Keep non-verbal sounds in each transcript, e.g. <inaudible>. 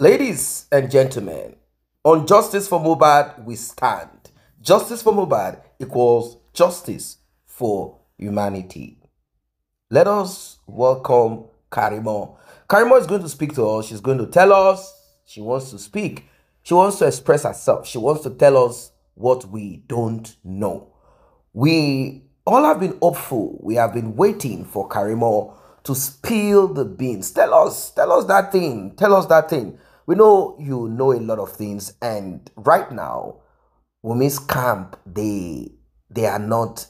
Ladies and gentlemen, on Justice for Mobad, we stand. Justice for Mobad equals justice for humanity. Let us welcome Karimo. Karimo is going to speak to us. She's going to tell us she wants to speak. She wants to express herself. She wants to tell us what we don't know. We all have been hopeful. We have been waiting for Karimo to spill the beans. Tell us, tell us that thing. Tell us that thing. We know you know a lot of things, and right now, Wumi's camp, they they are not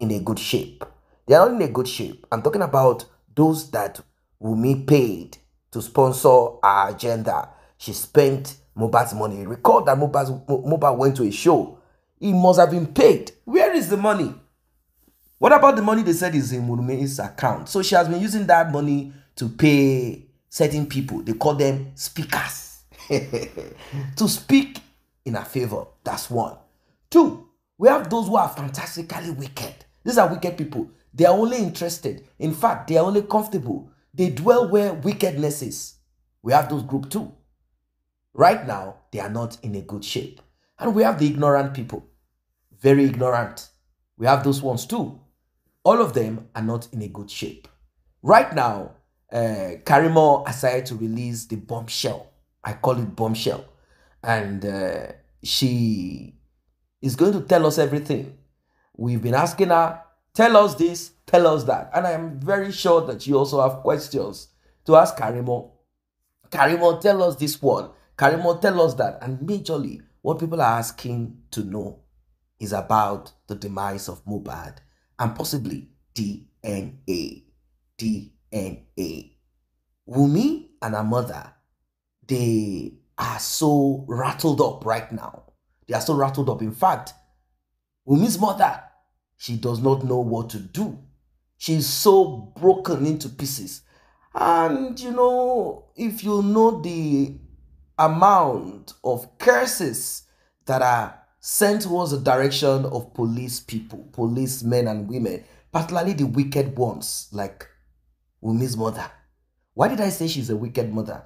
in a good shape. They are not in a good shape. I'm talking about those that Wumi paid to sponsor our agenda. She spent Mobad's money. Recall that Mobad went to a show. He must have been paid. Where is the money? What about the money they said is in Wumi's account? So she has been using that money to pay certain people. They call them speakers. <laughs> to speak in her favor. That's one. Two, we have those who are fantastically wicked. These are wicked people. They are only interested. In fact, they are only comfortable. They dwell where wickedness is. We have those group too. Right now, they are not in a good shape. And we have the ignorant people. Very ignorant. We have those ones too. All of them are not in a good shape. Right now, uh, Karimo decided to release the bombshell. I call it bombshell. And uh, she is going to tell us everything. We've been asking her, tell us this, tell us that. And I am very sure that you also have questions to ask Karimo. Karimo, tell us this one. Karimo, tell us that. And majorly, what people are asking to know is about the demise of Mubad and possibly DNA. DNA. Wumi and her mother, they are so rattled up right now. They are so rattled up. In fact, Wumi's mother, she does not know what to do. She's so broken into pieces. And you know, if you know the amount of curses that are sent towards the direction of police people, policemen and women, particularly the wicked ones like Wumi's mother. Why did I say she's a wicked mother?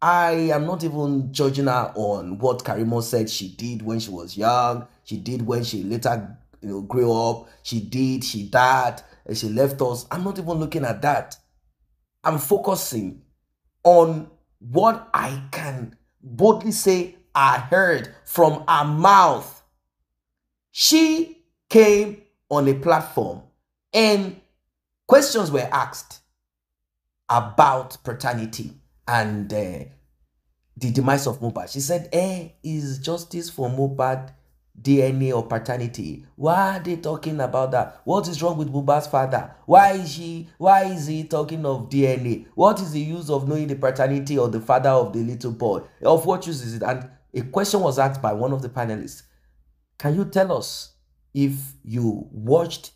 I am not even judging her on what Karimo said she did when she was young. She did when she later you know, grew up. She did, she died, and she left us. I'm not even looking at that. I'm focusing on what I can boldly say I heard from her mouth. She came on a platform and questions were asked about paternity and uh, the demise of Mobad. She said, eh, is justice for Mobad DNA or paternity? Why are they talking about that? What is wrong with Mobad's father? Why is she, why is he talking of DNA? What is the use of knowing the paternity or the father of the little boy? Of what use is it? And a question was asked by one of the panelists. Can you tell us if you watched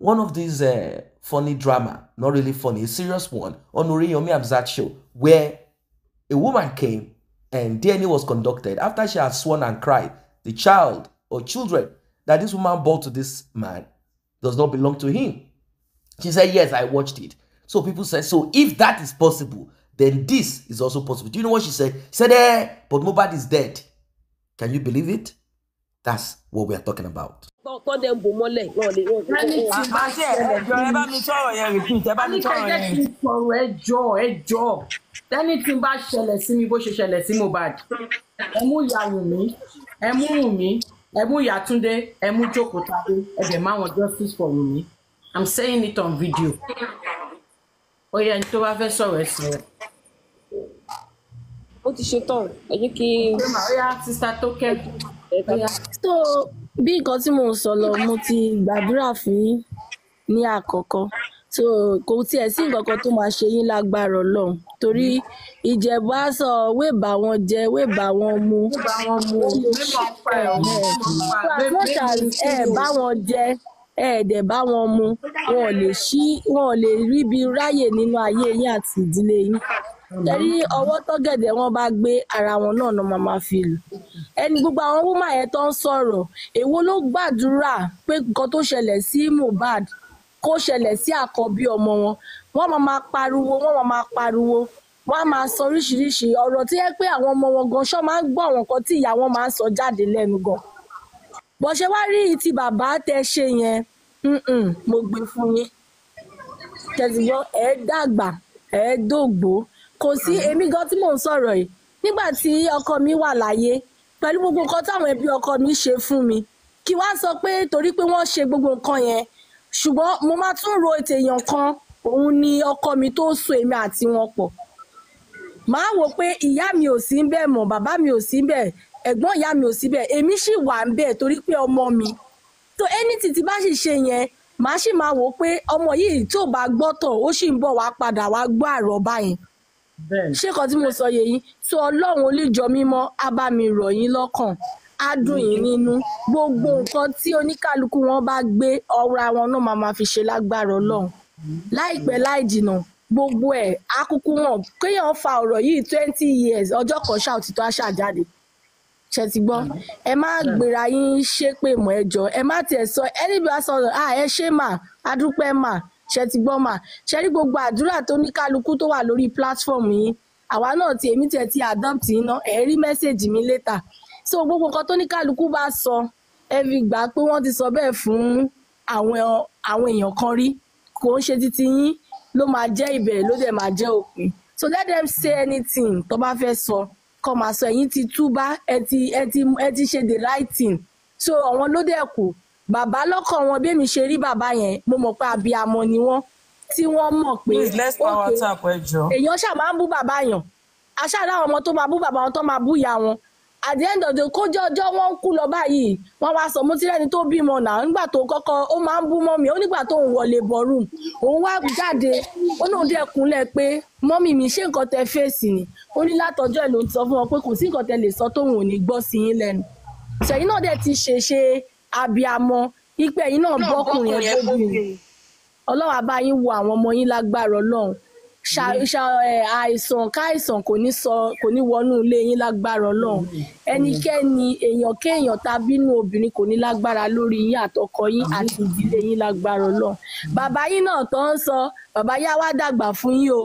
one of these uh, funny drama, not really funny, a serious one, on Uriyomi Abzat show, where a woman came and DNA was conducted after she had sworn and cried, the child or children that this woman brought to this man does not belong to him. She said, Yes, I watched it. So people said, So if that is possible, then this is also possible. Do you know what she said? She said, Eh, but Mobad is dead. Can you believe it? That's what we are talking about. Kọ́ dẹ̀ ń bò mọ́lẹ̀ wọn lè wọn. ẹni tí bá àṣẹ ṣẹlẹ̀ ẹjọ ẹ bá mi sọ̀rọ̀ yẹn repeat ẹ bá mi ní sọ̀rọ̀ kẹ́kẹ́ yẹn. kí n sọ̀rọ̀ ẹjọ́ ẹjọ́ ẹni tí bá ṣẹlẹ̀ sí mi bó ṣe ṣẹlẹ̀ sí Mohbad ẹ mú ìyá Wùmí ẹ mú Wùmí ẹ mú ìyá Túndé ẹ mú Jókòó Tádé ẹ dẹ̀ má wọn justice for Wùmí i'm saying it on video. Ó yẹ ẹni tó bá fẹ́ sọ̀rọ̀ ẹ sọ̀rọ̀. Ó ti ṣe tán ẹ jẹ́ kí ó yá sista tó kẹ́kọ̀ọ́ so bí nǹkan tí mò ń sọ lọ mo ti gbàdúrà fún yín ní àkọ́kọ́. So kò tiẹ̀ sí nǹkan kan tó máa ṣe yín lágbára ọlọ́run torí ìjẹ̀bú sọ wéèbà wọn jẹ wéèbà wọn mu. Ẹ bá wọn jẹ ẹ dẹ̀ bá wọn mu wọn ò lè ṣí wọn ò lè ríbi ráyè nínú ayé yín àti ìdílé yín torí ọwọ́ tọ́gẹ̀dẹ̀ wọn bá gbé ara wọn náà ló máa fi lù? Ẹni gbogbo àwọn wúmà yẹn tó ń sọ̀rọ̀ èwo ló gbàdúrà pé nǹkan tó ṣẹlẹ̀ sí Mohbad kó ṣẹlẹ̀ sí àkọ́bí ọmọ wọn? Wọ́n máa máa pariwo wọ́n máa máa pariwo wọ́n á máa sọ oríṣiríṣi ọ̀rọ̀ tí yẹ pé àwọn ọmọ wọn gan ṣọ́ máa ń gbọ́ àwọn nǹkan tí ìyá wọn máa ń sọ jáde lẹ́nu gan bó ṣe wá rí ti bàbá tẹ ṣe yẹn mo gbé fún yín. Tẹ̀síwọ́ ẹ̀ dàgbà ẹ̀ dògbò kò sí èmi gan tí mò ń sọ̀rọ̀ yìí. Nígbà tí ọkọ mi wà láyé pẹ̀lú gbogbo nǹkan táwọn ẹbí ọkọ mi ṣe fún mi kí wá sọ pé torí pé wọ́n ṣe gbogbo nǹkan yẹn ṣùgbọ́n mo máa tún ro ètèèyàn kan òun ni ọkọ mi tó so èmi àti wọn pọ̀. Màá wò pé ìyá mi ò sí bẹ́ẹ̀ mọ̀ bàbá mi ò sí bẹ́ẹ̀ ẹ̀gbọ́n ìyá mi ò sí bẹ́ẹ̀ èmi sì wà ń bẹ́ẹ̀ torí pé ọmọ mi. Tó anything tí bá sì ṣe yẹn màá sì máa wò pé ọmọ yìí tó bá gbọ́ tọ̀ ó sì ń bọ̀ wá padà wá gbọ́ àrọ́bá yẹn. bẹ́ẹ̀ ṣé kan tí mo sọ yẹ yín? Tó ọlọ́run olíjọ mímọ́ á bá mi rọ̀ yín lọ́kàn á dùn yín nínú. Gbogbo nǹkan tí oníkálukú wọn bá gbé ọ̀rọ̀ àwọn náà máa máa fi ṣe lágbára ọlọ́run. Láìpẹ́ láì jìnnà gbogbo ẹ̀ á kúkú wọn kéèyàn fa ọ̀rọ̀ yìí twenty years ọjọ́ kan ṣáà òtítọ́ á ṣàjáde ṣe ti gbọ́? Ẹ má gbéra yín ṣépè mọ́ ẹ jọ ẹ má tiẹ̀ sọ ẹni bí wàá sọ̀rọ̀ à ẹ ṣé mà adúpẹ́ mà ṣe ti gbọ́ mà? Ṣe rí gbogbo àdúrà tó ní kálukú tó wà lórí platform yìí? Àwa náà ti èmi tiẹ̀ ti adopt yín ná. Ẹ rí mẹ́sẹ̀gì mi later. So gbogbo nǹkan tó ní kálukú bá sọ ẹ fi gbà pé wọ́n ti sọ bẹ́ẹ̀ fún àwọn àwọn èèyàn kan rí. Kò ń ṣe titi yín. Ló máa jẹ́ ìbẹ̀rẹ̀ ló dẹ̀ máa jẹ́ òpin. So let them say anything tó bá fẹ́ sọ. Kọ́ máa sọ ẹ̀yin ti túbá ẹ ẹ ti ṣe the right thing. So àwọn ló dẹ̀ kù bàbá lọ́kàn wọn bí èmi ṣe rí bàbá yẹn mo mọ̀ pé abiyamọ ni wọ́n tí wọ́n mọ̀ pé jọ. èèyàn ṣáà máa ń bú bàbá yàn. Aṣáájú àwọn ọmọ tó máa bú bàbá wọn tó máa bú ìyá wọn. At the end of the kójọ ọjọ́ wọn ń kú lọ báyìí wọ́n wá sọ mo ti rẹ́ni tó bímọ náà. Nígbà tó kọ́kọ́ ó máa ń bú mọ́mì ó nígbà tó ń wọlé ballroom òun wá jáde ó náà dẹ̀ kúnlẹ̀ pé mọ́mì mi ṣé nǹkan tẹ fèsì ni? Ó ní látọjọ́ ẹ̀ ló ti sọ fún wọn pé kò sí nǹkan tẹ lè sọ tóun ò ní gbọ́ sí yín lẹ́nu. Ṣẹ̀yìn náà dẹ̀ ti ṣèṣe abiyamọ ipe ẹ̀yin náà bọ́kùnrin ẹ̀ bóbìnrin ọlọ́run á bá yín wo àwọn ọmọ yín lágbára ọlọ́run. Àìsàn káìsàn kò ní sọ kò ní wọnú ilé yín lágbára ọlọ́run. Ẹnikẹ́ni èèyàn kéèyàn tàbínú obìnrin kò ní lágbára lórí yín àtọkọ yín àti ìdílé yín lágbára ọlọ́run. Bàbá yín náà tó ń sọ bàbá yá wá dàgbà fún yín o.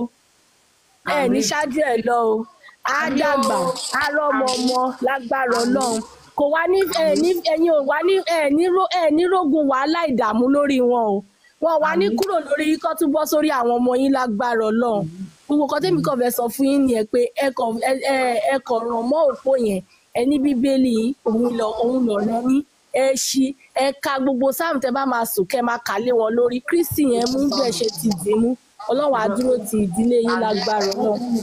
Ẹ ní ṣáájú ẹ lọ o. Á dàgbà á rọmọ ọmọ lágbára ọlọ́run kò wá ní ẹ̀yin ò wá ní ẹ ní ro- ẹ ní rógun wàhálà ìdààmú lórí wọn o. Wọn wá ní kúrò lórí kó tún bọ́ sórí àwọn ọmọ yín lágbára ọlọ́run. Gbogbo kan tẹ́mi kàn fẹ́ sọ fún yín nìyẹn pé ẹ kàn ràn mọ́ òpó yẹn. Ẹ ní bíbélì òun lọ òun lọ rán ní ẹ ṣí ẹ ka gbogbo sáàmù tẹ bá máa sùn kẹ máa kà lé wọn lórí. Kristi yẹn mú bẹ́ẹ̀ ṣe ti dì í mú ọlọ́run dúró ti ìdílé yín lágbára náà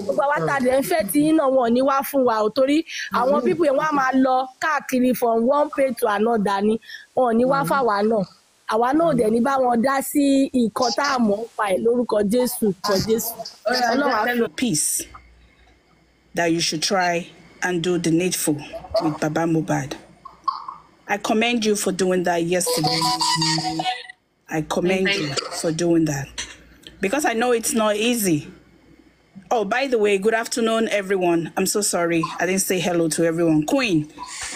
gbogbo àwa tàdé ń fẹ́ tí yín náà wọn ò ní wá fún wa ò torí àwọn pípọ̀ yẹn wọ́n á máa lọ káàkiri from one page to another ni. Wọn ò ní wá fáwa náà. Àwa náà ò dẹ̀ ní bá wọn dá sí nǹkan tá a mọ̀ ń pa ẹ̀ lórúkọ jésù kọ jésù. Ọlọ́run á peace that you should try and do the needful with Baba Mubad. I commend you for doing that yesterday. I commend you for doing that because I know it's not easy. Oh, by the way, good afternoon, everyone. I'm so sorry. I didn't say hello to everyone. Queen,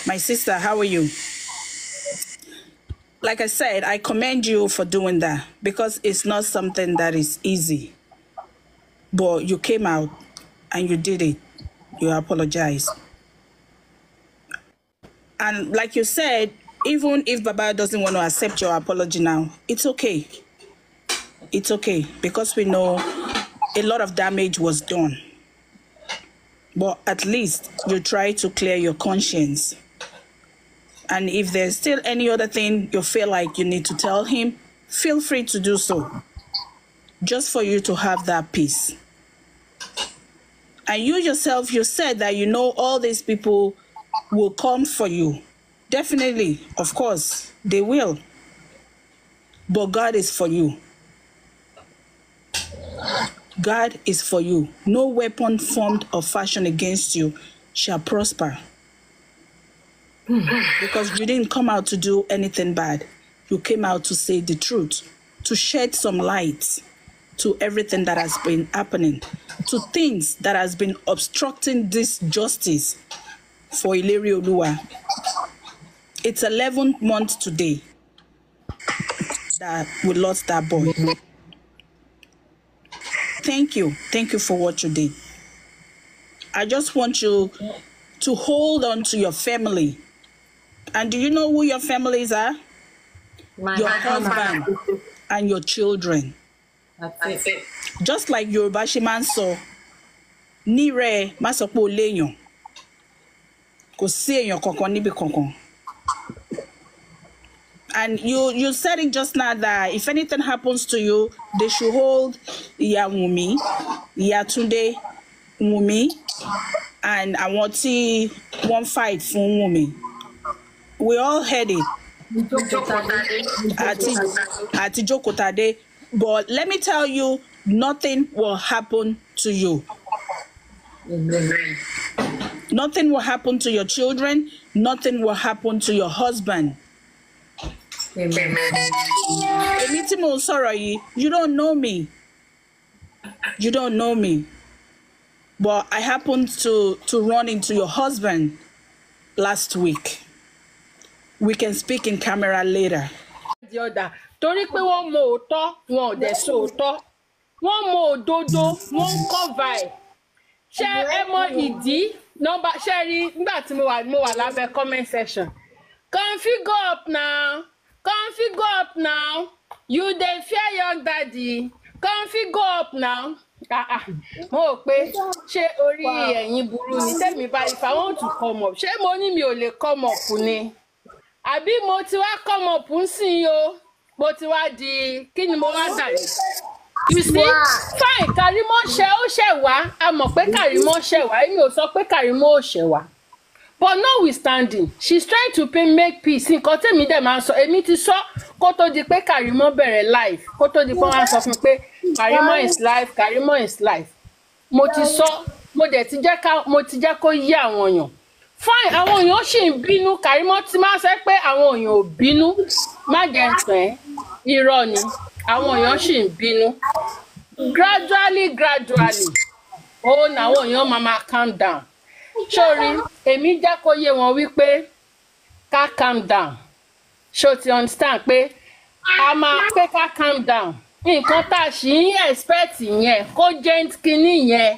my sister, how are you? Like I said, I commend you for doing that because it's not something that is easy but you came out and you did it. You apologized. And like you said, even if Baba doesn't want to accept your apology now, it's okay. It's okay because we know a lot of damage was done. But at least you try to clear your conscience. And if there's still any other thing you feel like you need to tell him, feel free to do so. Just for you to have that peace. And you yourself, you said that you know all these people will come for you. Definitely, of course, they will. But God is for you. God is for you. No weapon formed or fashioned against you shall prosper. Because you didn't come out to do anything bad. You came out to say the truth, to shed some light to everything that has been happening, to things that has been obstructing this justice for Ileri Olua. It's 11 months today that we lost that boy. Thank you. Thank you for what you did. I just want you to hold on to your family. And do you know who your families are? My Your husband. husband and your children. That's it. Just like Yorùbá ṣe máa ń sọ, ní rẹ̀ má sọ pé o léèyàn. Kò sí èèyàn kankan níbi kankan. And you you said it just now that if anything happens to you, they should hold Ìyá Wùmí, Ìyá Túndé, Wùmí, and àwọn tí wọ́n fight fún Wùmí. We all heard it. àti àti jókòtadé but let me tell you nothing will happen to you nothing will happen to your children nothing will happen to your husband. Èmi tí mo ń sọ̀rọ̀ yìí you don't know me. You don't know me. But I happened to to run into your husband last week. We can speak in camera later. the other. Torí pé wọ́n mọ òótọ́ wọn ò dẹ̀ sọ òótọ́. Wọ́n mọ òdodo wọ́n ń kọ́va ẹ̀. Ṣé ẹ mọ ìdí? Nọ́mbà ṣé rí nígbà tí mo wà lábẹ́ comment section. Configure up now configure up now. You dey fear your daddy. Configure up now. Ah ah. Mo rò pé ṣé orí ẹ̀yin burú ni? Tẹ́mi bá if I want to come up ṣé mo ní mi ò lè come up ni? Àbí mo ti wá come up ń sìn o? Mo ti wá di kí ni mo wá dà? Yìí. you see? Fine Karimo ṣe ó ṣẹ̀ wá. A mọ̀ pé Karimo ṣẹ̀ wá. Èmi ò sọ pé Karimo ò ṣẹ̀ wá but notwithstanding she's trying to pay make peace. Nǹkan tèmi dẹ̀ máa ń sọ èmi ti sọ kó tó di pé Karimo bẹ̀rẹ̀ live kó tó di pé wọ́n á sọ fún pé Karimo is live Karimo is live mo ti sọ mo dẹ̀ ti jẹ́ ká mo ti jẹ́ kó yí àwọn èèyàn. Fine àwọn èèyàn sì ń bínú. Karimo ti máa sọ pé àwọn èèyàn ò bínú. Má jẹ́ pẹ́ irọ́ ni. Àwọn èèyàn sì ń bínú. Gradually gradually ó làwọn èèyàn máa máa calm down sórí èmi jẹ́ kó yé wọn wípé ká calm down. Ṣó ti understand pé a máa pé ká calm down? Nǹkan tá a sì ń expect yẹn kó jẹ́ kínní yẹn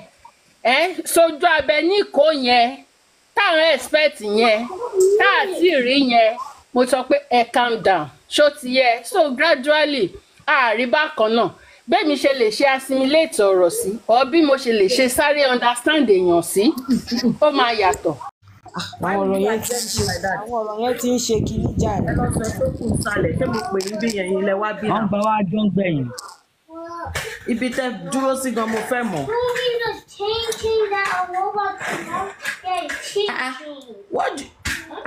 ẹ́ sojú abẹ ní ìkó yẹn táwọn expect yẹn tá a ti rí yẹn mo sọ pé ẹ calm down. Ṣó ti yẹ? So gradually àárí bákan náà bẹ́ẹ̀mi ṣe lè ṣe assimilate ọ̀rọ̀ sí ọ bí mo ṣe lè ṣe sáré understand èèyàn sí ó máa yàtọ̀. àwọn ọ̀rọ̀ yẹn ti ń ṣe àwọn ọ̀rọ̀ yẹn ti ń ṣe kiri jàre. ẹ lọ sọ tó kù sálẹ̀ ṣé mo pè é bí yẹn ilẹ̀ wá bí wọ́n náà gba wá jọ ń gbẹ̀yìn. ibi tẹ dúró sí gan mo fẹ́ mọ̀. A what do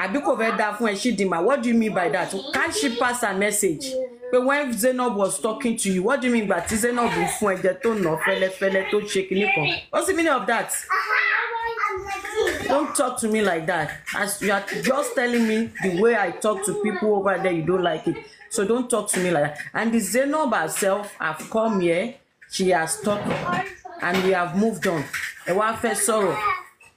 àbí kò fẹ́ dáa fún ẹ ṣídìmá what do you mean by that can't she pass her message pé when Zainab was talking to you what do you mean gbà tí Zainab fún ẹ̀jẹ̀ tó nà fẹ́lẹ́fẹ́lẹ́ tó ṣe kinní kan? What's the meaning of that? Don't talk to me like that. As you are just telling me the way I talk to people over there you don't like it. So don't talk to me like that. And the Zainab herself have come here. She has talked and we have moved on. Ẹ wá fẹ́ sọ̀rọ̀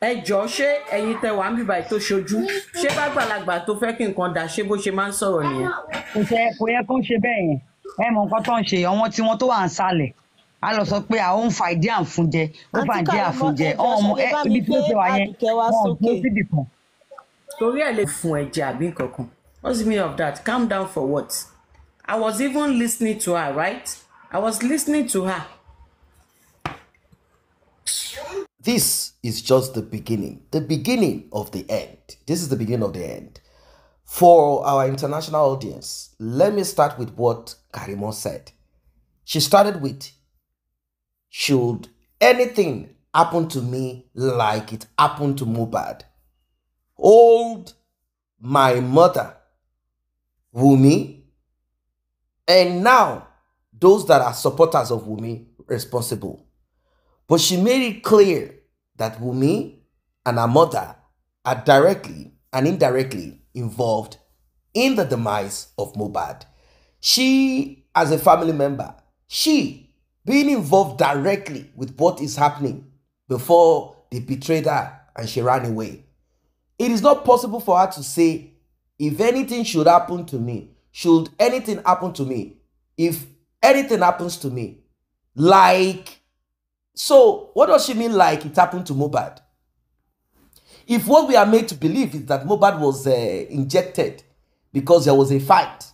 ẹ jọ ṣé ẹ̀yin tẹ wàá ń bìbà tó ṣojú? Ṣé bàgbàlagbà tó fẹ́ kí nǹkan dà ṣé bó ṣe máa ń sọ̀rọ̀ nìyẹn. kò ṣe kò yẹ kó ṣe bẹ́ẹ̀ yẹn. Ẹ mọ nǹkan tó ń ṣe àwọn tí wọ́n tó wà ń sálẹ̀ a lọ sọ pé àwọn ń fa ìdí àǹfúnjẹ ó fa ìdí àǹfúnjẹ ọmọ ẹ ibi tí ó ṣe wà yẹn wọn ò gbé síbì kan. torí ẹ lè fún ẹ̀jẹ̀ àbí nǹkan kan what's the meaning of that? Calm down for what? I was even listening to her right? I was listening to her. This is just the beginning, the beginning of the end. This is the beginning of the end. For our international audience, let me start with what Karimo said. She started with, Should anything happen to me like it happened to Mubad? Hold my mother, Wumi, and now those that are supporters of Wumi responsible. But she made it clear that Wumi and her mother are directly and indirectly involved in the demise of Mubad. She, as a family member, she being involved directly with what is happening before they betrayed her and she ran away. It is not possible for her to say, if anything should happen to me, should anything happen to me, if anything happens to me, like so what does she mean like it happened to Mubad? If what we are made to believe is that Mobad was uh, injected because there was a fight,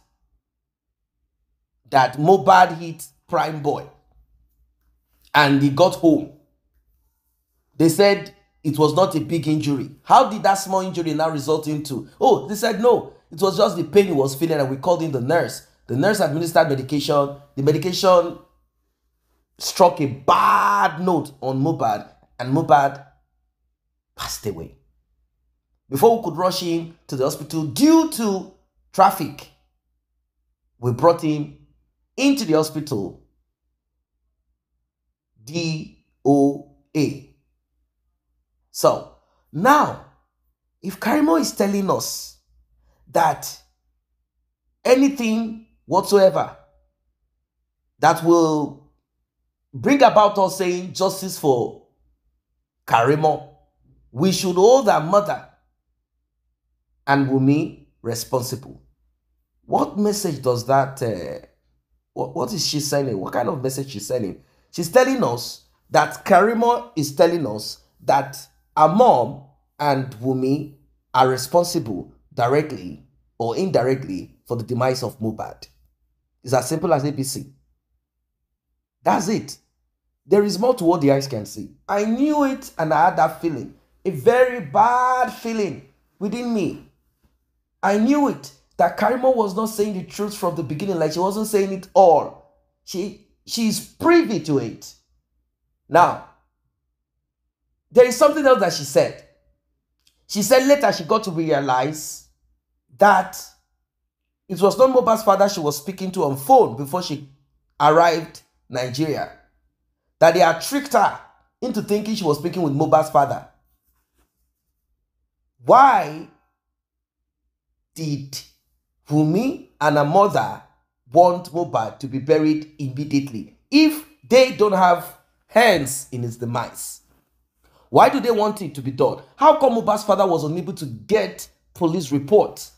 that Mobad hit Prime Boy and he got home, they said it was not a big injury. How did that small injury now result into? Oh, they said no, it was just the pain he was feeling, and we called in the nurse. The nurse administered medication. The medication struck a bad note on Mubad, and Mubad passed away. Before we could rush him to the hospital due to traffic, we brought him into the hospital. DOA. So now, if Karimo is telling us that anything whatsoever that will bring about us saying justice for Karimo, we should hold our mother and Wumi responsible. What message does that, uh, what, what is she sending? What kind of message she's sending? She's telling us that Karimo is telling us that our mom and Wumi are responsible directly or indirectly for the demise of Mubad. It's as simple as ABC. That's it. There is more to what the eyes can see. I knew it and I had that feeling. A very bad feeling within me. I knew it that Karimo was not saying the truth from the beginning, like she wasn't saying it all. She she's privy to it. Now, there is something else that she said. She said later she got to realize that it was not Moba's father she was speaking to on phone before she arrived Nigeria. That they had tricked her into thinking she was speaking with Moba's father. Why did Wumi and her mother want Moba to be buried immediately if they don't have hands in his demise? Why do they want it to be done? How come Moba's father was unable to get police reports?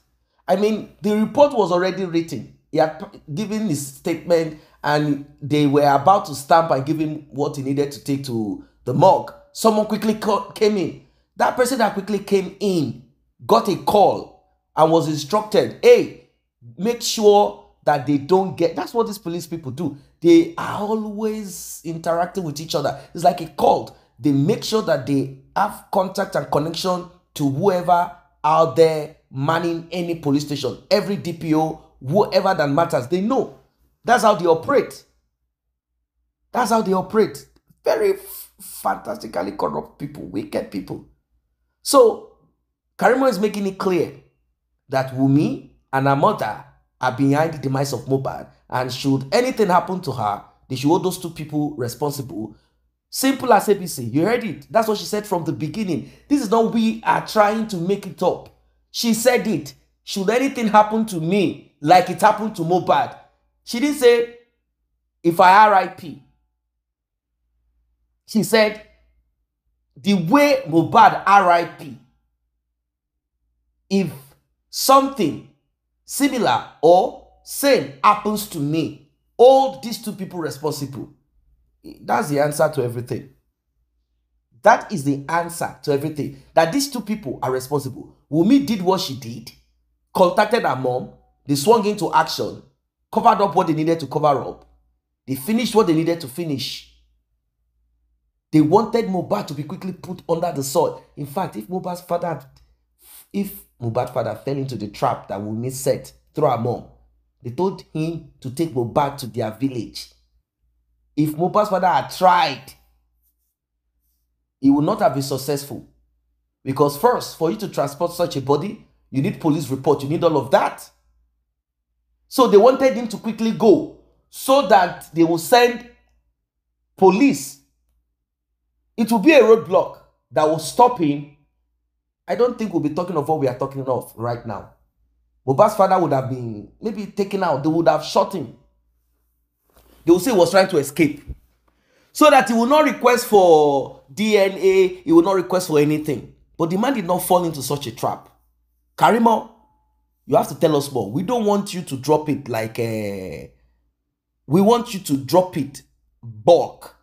I mean, the report was already written. He had given his statement and they were about to stamp and give him what he needed to take to the morgue. Someone quickly came in. That person that quickly came in got a call and was instructed, hey, make sure that they don't get that's what these police people do. They are always interacting with each other. It's like a cult. They make sure that they have contact and connection to whoever out there manning any police station, every DPO, whoever that matters, they know. That's how they operate. That's how they operate. Very fantastically corrupt people, wicked people. So, Karimo is making it clear that Wumi and her mother are behind the demise of Mobad, and should anything happen to her, they should hold those two people responsible. Simple as ABC. You heard it. That's what she said from the beginning. This is not we are trying to make it up. She said it. Should anything happen to me like it happened to Mobad? She didn't say, if I RIP. She said, the way Mobad RIP, if something similar or same happens to me, hold these two people responsible. That's the answer to everything. That is the answer to everything. That these two people are responsible. Wumi did what she did, contacted her mom, they swung into action, covered up what they needed to cover up. They finished what they needed to finish. They wanted Mubad to be quickly put under the soil. In fact, if Mubad's father, if Mubad's father fell into the trap that Wumi set through her mom, they told him to take Mubad to their village. If Mubad's father had tried, he would not have been successful. Because first, for you to transport such a body, you need police report, you need all of that. So they wanted him to quickly go so that they will send police. It will be a roadblock that will stop him. I don't think we'll be talking of what we are talking of right now. Mohbad's father would have been maybe taken out. They would have shot him. They would say he was trying to escape. So that he will not request for DNA, he will not request for anything. But the man did not fall into such a trap. Karimo, you have to tell us more. We don't want you to drop it like a. We want you to drop it bulk